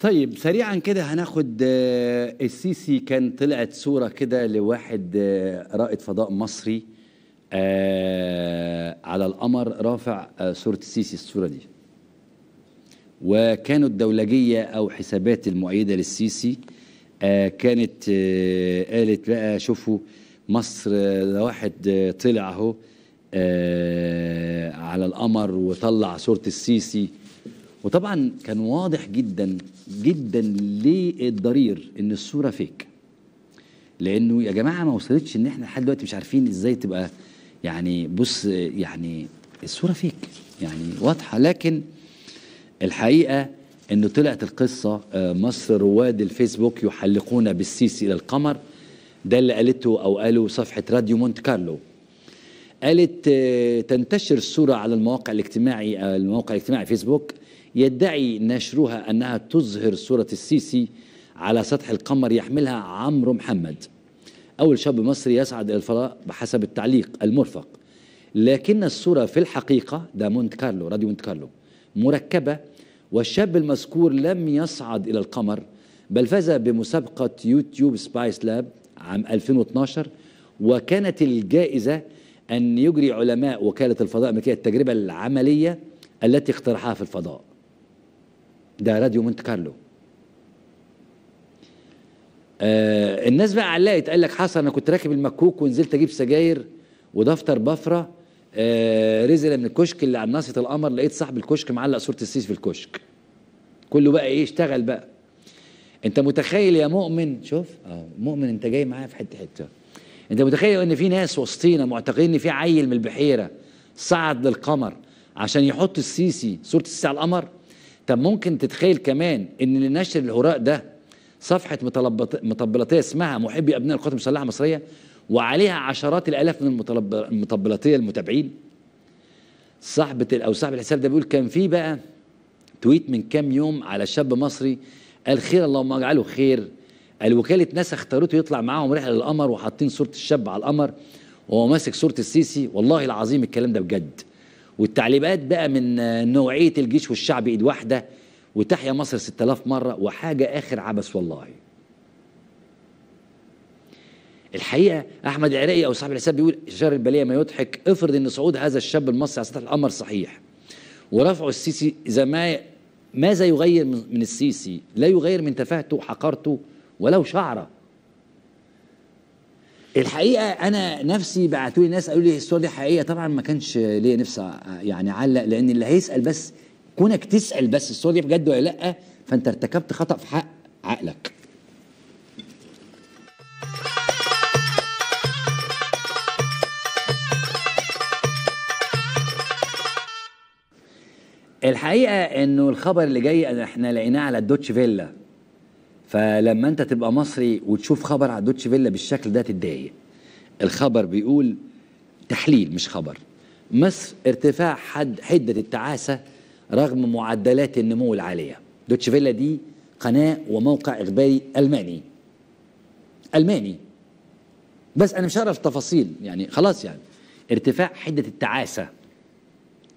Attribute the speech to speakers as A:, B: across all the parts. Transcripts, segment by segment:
A: طيب سريعا كده هناخد آه، السيسي كان طلعت صورة كده لواحد آه، رائد فضاء مصري آه، على القمر. رافع صورة السيسي الصورة دي. وكانوا الدولجية أو حسابات المؤيدة للسيسي كانت قالت بقى شوفوا مصر ده واحد طلع أهو على القمر وطلع صورة السيسي. وطبعا كان واضح جدا جدا للضرير إن الصورة فيك لأنه يا جماعة ما وصلتش إن إحنا لحد دلوقتي مش عارفين إزاي تبقى يعني بص يعني الصورة فيك يعني واضحة. لكن الحقيقة إنه طلعت القصة آه، مصر رواد الفيسبوك يحلقون بالسيسي إلى القمر. ده اللي قالته أو قاله صفحة راديو مونت كارلو. قالت آه، تنتشر الصورة على المواقع الاجتماعي آه، المواقع الاجتماعي فيسبوك. يدعي ناشروها أنها تظهر صورة السيسي على سطح القمر يحملها عمرو محمد. أول شاب مصري يصعد إلى الفضاء بحسب التعليق المرفق. لكن الصورة في الحقيقة ده مونت كارلو راديو مونت كارلو مركبة والشاب المذكور لم يصعد إلى القمر بل فاز بمسابقة YouTube Space Lab عام 2012 وكانت الجائزة أن يجري علماء وكالة الفضاء الأمريكية التجربة العملية التي اقترحها في الفضاء. ده راديو مونت كارلو. آه الناس بقى علقت قال لك حصل أنا كنت راكب المكوك ونزلت أجيب سجاير ودفتر بفرة آه رزله من الكشك اللي على ناصية القمر لقيت صاحب الكشك معلق صورة السيسي في الكشك. كله بقى إيه اشتغل بقى. أنت متخيل يا مؤمن؟ شوف آه مؤمن أنت جاي معايا في حتة حتة. أنت متخيل إن في ناس وسطينا معتقدين إن في عيل من البحيرة صعد للقمر عشان يحط السيسي صورة السيسي على القمر؟ طب ممكن تتخيل كمان إن اللي نشر الهراء ده صفحة مطبلاتية اسمها محبي أبناء القوات المسلحة المصرية وعليها عشرات الآلاف من المطبلاتية المتابعين. صاحبة أو صاحب الحساب ده بيقول كان في بقى تويت من كام يوم على شاب مصري قال خير اللهم اجعله خير. قال وكاله ناسا اختارته يطلع معاهم رحلة للقمر وحاطين صورة الشاب على القمر وهو ماسك صورة السيسي. والله العظيم الكلام ده بجد. والتعليقات بقى من نوعية الجيش والشعب إيد واحدة وتحيا مصر 6000 مرة وحاجة آخر عبث والله الحقيقة أحمد العراقي أو صاحب الحساب بيقول شر البلية ما يضحك افرض إن صعود هذا الشاب المصري على سطح القمر صحيح ورفعه السيسي إذا ما ماذا يغير من السيسي؟ لا يغير من تفاهته وحقارته ولو شعره. الحقيقة أنا نفسي بعتوا لي ناس قالوا لي الصورة دي حقيقية طبعا ما كانش ليا نفسي يعني أعلق لأن اللي هيسأل بس كونك تسأل بس الصورة دي بجد ولا لأ فأنت ارتكبت خطأ في حق عقلك. الحقيقة إنه الخبر اللي جاي إحنا لقيناه على الدوتش فيلا فلما انت تبقى مصري وتشوف خبر على الدوتش فيلا بالشكل ده تتضايق. الخبر بيقول تحليل مش خبر. مصر ارتفاع حد حدة التعاسة رغم معدلات النمو العالية. دوتش فيلا دي قناة وموقع إخباري ألماني. ألماني. بس أنا مش هعرف التفاصيل. يعني خلاص يعني. ارتفاع حدة التعاسة.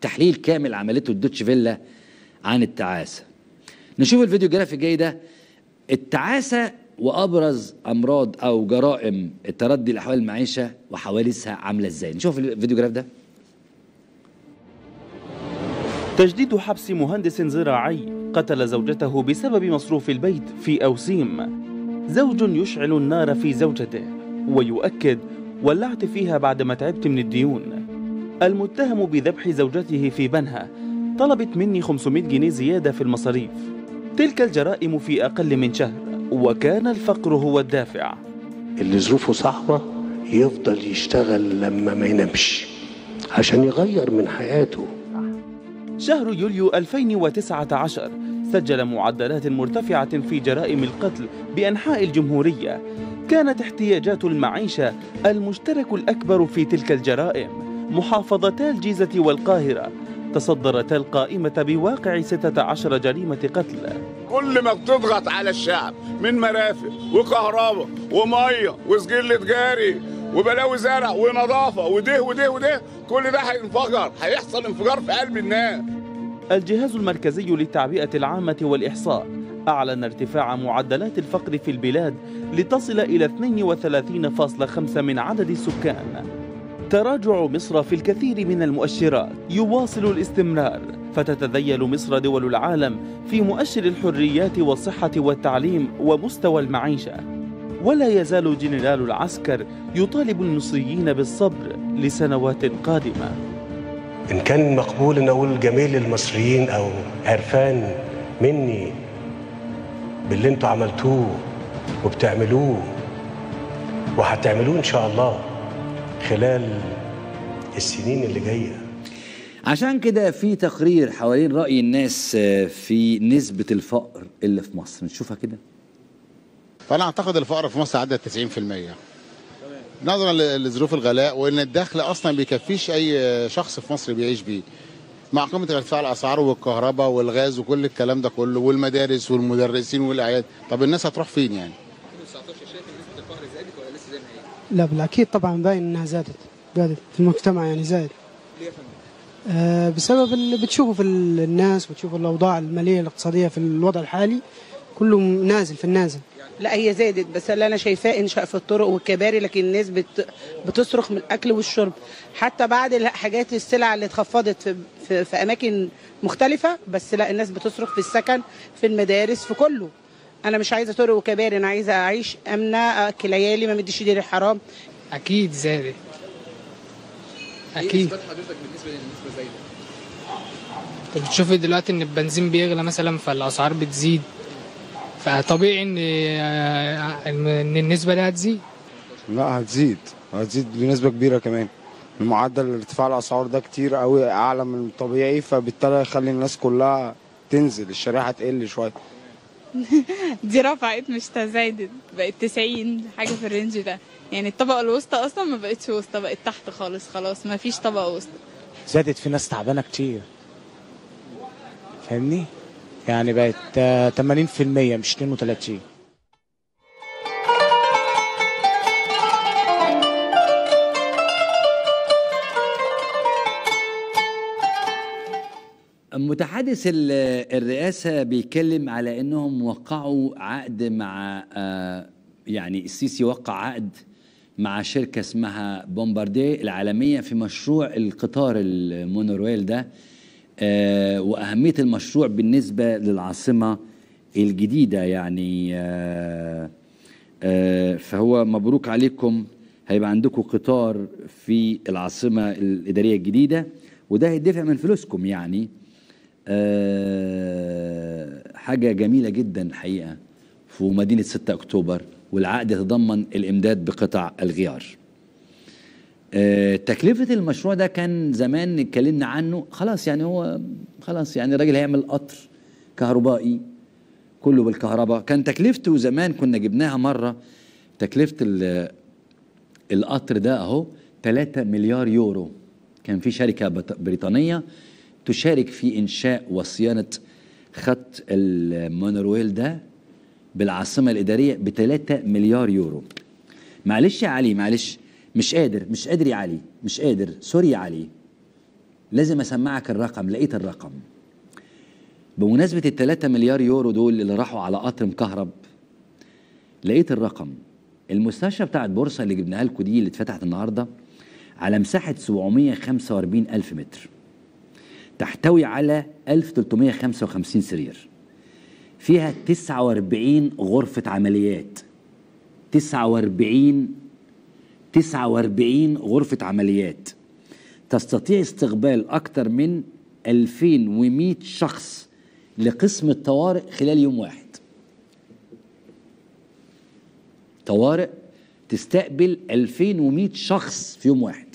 A: تحليل كامل عملته الدوتش فيلا عن التعاسة. نشوف الفيديو الجرافيك الجاي ده. التعاسة وأبرز أمراض أو جرائم التردي لأحوال المعيشة وحوادثها عاملة إزاي؟ نشوف الفيديو graph ده.
B: تجديد حبس مهندس زراعي قتل زوجته بسبب مصروف البيت في أوسيم. زوج يشعل النار في زوجته ويؤكد ولعت فيها بعدما تعبت من الديون. المتهم بذبح زوجته في بنها طلبت مني 500 جنيه زيادة في المصاريف. تلك الجرائم في أقل من شهر وكان الفقر هو الدافع.
C: اللي ظروفه صعبة يفضل يشتغل لما ما ينامش عشان يغير من حياته.
B: شهر يوليو 2019 سجل معدلات مرتفعة في جرائم القتل بأنحاء الجمهورية. كانت احتياجات المعيشة المشترك الأكبر في تلك الجرائم محافظتا الجيزة والقاهرة تصدرتا القائمة بواقع 16 جريمة قتل.
D: كل ما بتضغط على الشعب من مرافق وكهرباء ومية وسجل تجاري وبلاوي زرع ونظافة وده وده وده كل ده هينفجر هيحصل انفجار في قلب الناس.
B: الجهاز المركزي للتعبئة العامة والإحصاء أعلن ارتفاع معدلات الفقر في البلاد لتصل إلى 32.5 من عدد السكان. تراجع مصر في الكثير من المؤشرات. يواصل الاستمرار. فتتذيل مصر دول العالم في مؤشر الحريات والصحة والتعليم ومستوى المعيشة. ولا يزال جنرال العسكر يطالب المصريين بالصبر لسنوات قادمة.
C: إن كان مقبول إن أقول جميل المصريين أو عرفان مني باللي أنتوا عملتوه وبتعملوه وهتعملوه إن شاء الله. خلال السنين اللي جاية.
A: عشان كده في تقرير حوالين رأي الناس آه، في نسبة الفقر اللي في مصر. نشوفها كده.
E: فأنا أعتقد الفقر في مصر عدى 90% نظرا لظروف الغلاء وإن الدخل أصلا بيكفيش أي شخص في مصر بيعيش بيه. مع قيمة ارتفاع الأسعار والكهرباء والغاز وكل الكلام ده كله والمدارس والمدرسين والأعياد. طب الناس هتروح فين يعني؟
F: لا بالأكيد طبعا باين إنها زادت زادت في المجتمع يعني زاد آه بسبب اللي بتشوفه في ال- الناس وتشوف الأوضاع المالية الاقتصادية في الوضع الحالي كله نازل في النازل.
G: لا هي زادت بس اللي أنا شايفاه إنشاء في الطرق والكباري لكن الناس بت بتصرخ من الأكل والشرب. حتى بعد الحاجات السلع اللي اتخفضت في, في, في أماكن مختلفة بس لا الناس بتصرخ في السكن في المدارس في كله. أنا مش عايزة طرق وكباري أنا عايزة أعيش أمنة أكل عيالي ما مديش ايدي للحرام
H: أكيد زادت أكيد. أنت بتشوفي دلوقتي إن البنزين بيغلى مثلا فالأسعار بتزيد. فطبيعي إن إن النسبة دي هتزيد
I: لا هتزيد. هتزيد بنسبة كبيرة كمان. معدل ارتفاع الأسعار ده كتير قوي أعلى من الطبيعي فبالتالي هيخلي الناس كلها تنزل الشريحة تقل شوية.
J: دي رفعت مش تزايدت بقت 90 حاجة في الرينج ده. يعني الطبقة الوسطى أصلا ما بقتش وسطى بقت تحت خالص خلاص ما فيش طبقة وسطى.
K: زادت في ناس تعبانة كتير. فاهمني؟ يعني بقت آه، 80% مش 32
A: متحدث ال- الرئاسة بيتكلم على إنهم وقعوا عقد مع آه، يعني السيسي وقع عقد مع شركة اسمها بومبارديه العالمية في مشروع القطار المونوريل ده آه، وأهمية المشروع بالنسبة للعاصمة الجديدة يعني آه، فهو مبروك عليكم هيبقى عندكم قطار في العاصمة الإدارية الجديدة وده هيدفع من فلوسكم يعني. حاجة جميلة جدا الحقيقة في مدينة 6 أكتوبر والعقد يتضمن الإمداد بقطع الغيار. آه، تكلفة المشروع ده كان زمان اتكلمنا عنه خلاص يعني هو خلاص يعني الراجل هيعمل قطر كهربائي كله بالكهرباء. كان تكلفته زمان كنا جبناها مرة تكلفة ال- القطر ده أهو 3 مليار يورو. كان في شركة بريطانية تشارك في إنشاء وصيانة خط المونورويل ده بالعاصمة الإدارية ب 3 مليار يورو. معلش يا علي معلش. مش قادر مش قادر يا علي مش قادر. سوري يا علي. لازم أسمعك الرقم لقيت الرقم. بمناسبة ال 3 مليار يورو دول اللي راحوا على قطر مكهرب لقيت الرقم. المستشفى بتاعت بورصة اللي جبناها لكم دي اللي اتفتحت النهاردة على مساحة 745 ألف متر. تحتوي على 1355 سرير. فيها 49 غرفة عمليات. 49 49 غرفة عمليات. تستطيع استقبال أكثر من 2100 شخص لقسم الطوارئ خلال يوم واحد. طوارئ تستقبل 2100 شخص في يوم واحد.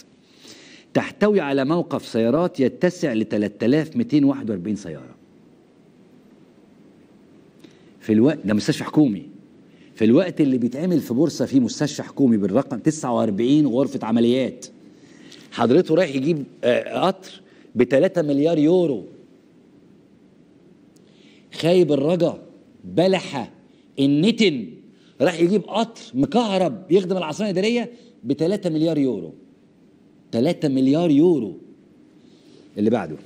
A: تحتوي على موقف سيارات يتسع ل 3241 سيارة. في الوقت ده مستشفى حكومي. في الوقت اللي بيتعمل في بورصة في مستشفى حكومي بالرقم 49 غرفة عمليات. حضرته رايح يجيب آه، قطر ب 3 مليار يورو. خايب الرجا بلحة النتن. راح يجيب قطر مكهرب يخدم العاصمة الإدارية ب 3 مليار يورو. 3 مليار يورو. اللي بعده.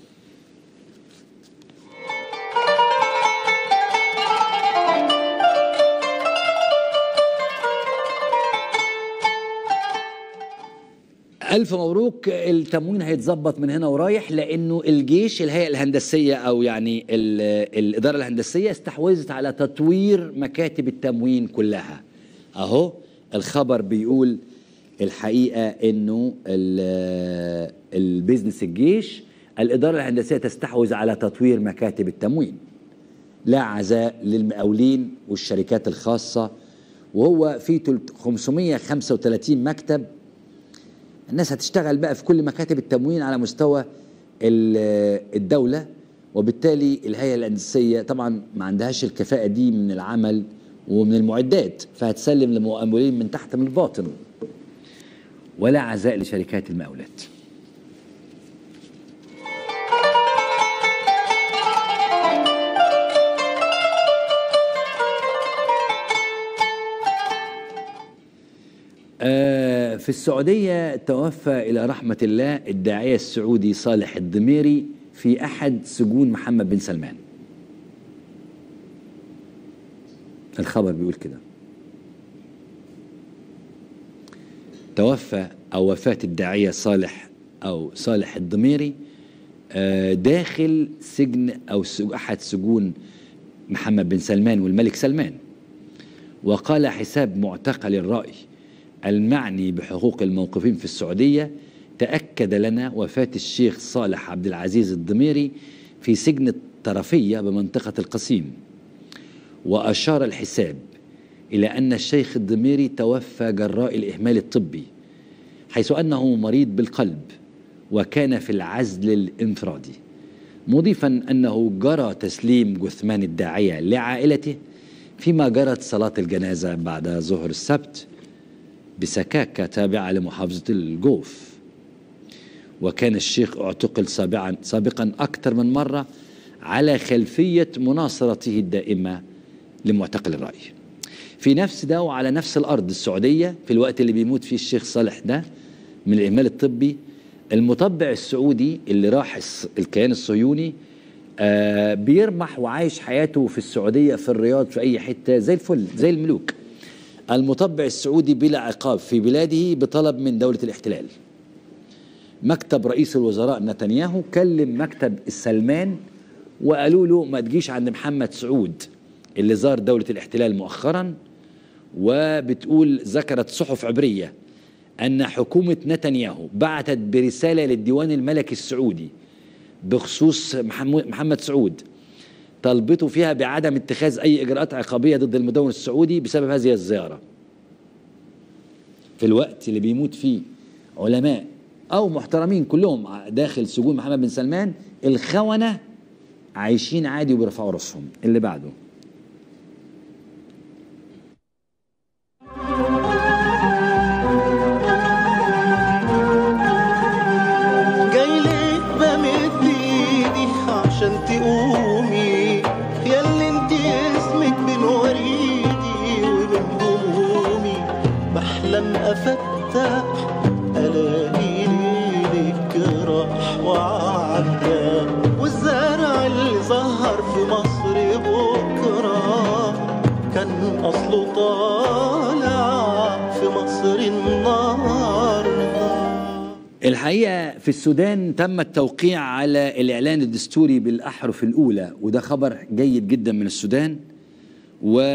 A: ألف مبروك. التموين هيتظبط من هنا ورايح لأنه الجيش الهيئة الهندسية أو يعني الإدارة الهندسية استحوذت على تطوير مكاتب التموين كلها. أهو الخبر بيقول الحقيقة إنه ال- البيزنس الجيش الإدارة الهندسية تستحوذ على تطوير مكاتب التموين لا عزاء للمقاولين والشركات الخاصة. وهو في تلت- 535 مكتب. الناس هتشتغل بقى في كل مكاتب التموين على مستوى ال- الدولة وبالتالي الهيئة الهندسية طبعا ما عندهاش الكفاءة دي من العمل ومن المعدات فهتسلم لمؤملين من تحت من الباطن. ولا عزاء لشركات المقاولات. آه، في السعودية توفى إلى رحمة الله الداعية السعودي صالح الضميري في أحد سجون محمد بن سلمان. الخبر بيقول كده. توفى أو وفاة الداعية صالح أو صالح الضميري آه، داخل سجن أو أحد سجون محمد بن سلمان والملك سلمان. وقال حساب معتقل الرأي المعني بحقوق الموقوفين في السعودية تأكد لنا وفاة الشيخ صالح عبد العزيز الضميري في سجن الطرفية بمنطقة القصيم. وأشار الحساب إلى أن الشيخ الضميري توفى جراء الإهمال الطبي حيث أنه مريض بالقلب وكان في العزل الانفرادي مضيفا أنه جرى تسليم جثمان الداعية لعائلته فيما جرت صلاة الجنازة بعد ظهر السبت بسكاكة تابعة لمحافظة الجوف. وكان الشيخ اعتقل سابعا سابقا أكثر من مرة على خلفية مناصرته الدائمة لمعتقل الرأي. في نفس ده وعلى نفس الأرض السعودية في الوقت اللي بيموت فيه الشيخ صالح ده من الإهمال الطبي المطبع السعودي اللي راح الكيان الصهيوني آه بيرمح وعايش حياته في السعودية في الرياض في أي حتة زي الفل زي الملوك. المطبع السعودي بلا عقاب في بلاده بطلب من دولة الاحتلال. مكتب رئيس الوزراء نتنياهو كلم مكتب السلمان وقالوا له ما تجيش عند محمد سعود اللي زار دولة الاحتلال مؤخرا. وبتقول ذكرت صحف عبرية أن حكومة نتنياهو بعتت برسالة للديوان الملكي السعودي بخصوص محمد سعود طلبته فيها بعدم اتخاذ أي إجراءات عقابية ضد المدون السعودي بسبب هذه الزيارة. في الوقت اللي بيموت فيه علماء أو محترمين كلهم داخل سجون محمد بن سلمان الخونة عايشين عادي وبيرفعوا راسهم. اللي بعده.
L: كان اصله طالع في مصر النهارده.
A: الحقيقة في السودان تم التوقيع على الإعلان الدستوري بالأحرف الأولى وده خبر جيد جدا من السودان. وبعد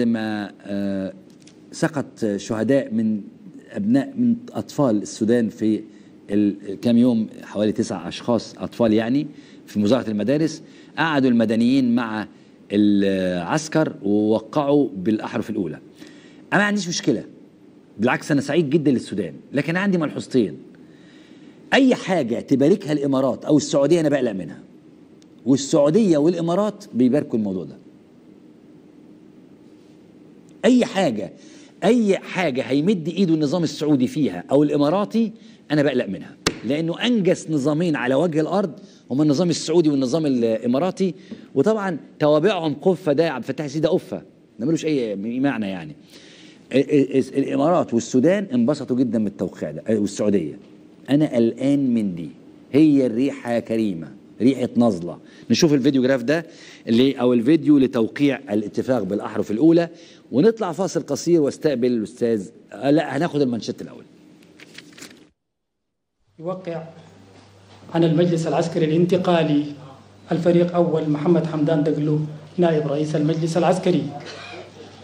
A: ما آه، سقط شهداء من أبناء من أطفال السودان في كام يوم حوالي تسع أشخاص أطفال يعني في مظاهرة المدارس قعدوا المدنيين مع العسكر ووقعوا بالأحرف الأولى. أنا ما عنديش مشكلة. بالعكس أنا سعيد جدا للسودان لكن عندي ملحوظتين. أي حاجة تباركها الإمارات أو السعودية أنا بقلق منها. والسعودية والإمارات بيباركوا الموضوع ده. أي حاجة أي حاجة هيمد إيده النظام السعودي فيها أو الإماراتي أنا بقلق منها. لأنه انجس نظامين على وجه الأرض هما النظام السعودي والنظام الإماراتي وطبعا توابعهم قفه ده عبد الفتاح السيسي ده قفه ده ملوش أي معنى يعني. ال- ال- الإمارات والسودان انبسطوا جدا من التوقيع ده آه، والسعودية. أنا قلقان من دي. هي الريحة يا كريمة ريحة نظلة. نشوف الفيديو graph ده اللي أو الفيديو لتوقيع الاتفاق بالأحرف الأولى ونطلع فاصل قصير واستقبل الأستاذ آه، لا هناخد المانشيت الأول.
M: يوقع. عن المجلس العسكري الانتقالي الفريق أول محمد حمدان دقلو نائب رئيس المجلس العسكري.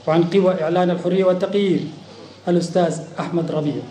M: وعن قوى إعلان الحرية والتغيير الأستاذ أحمد ربيع.